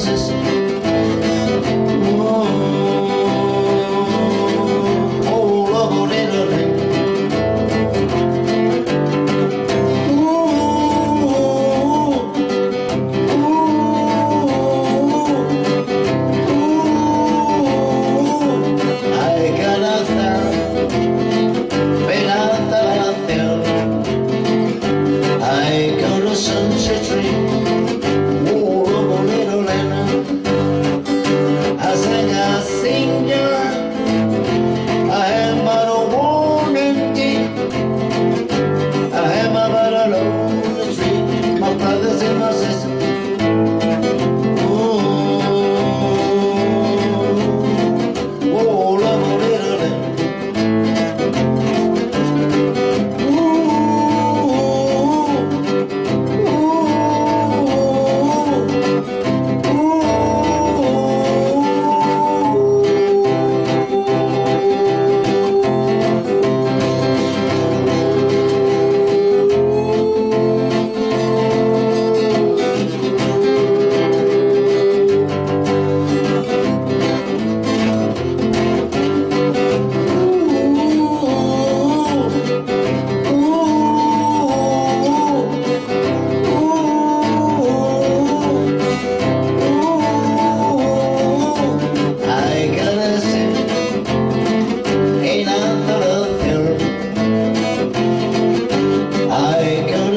closest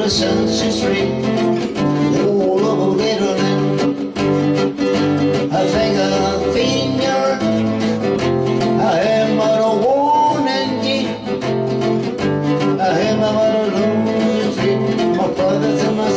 innocence is free. The whole diddling. A finger, a finger, a hammer, a warning key. A hammer, a losing. My brothers and my